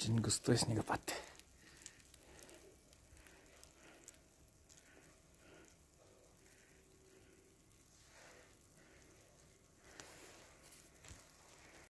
진그스트레스니까 봤대.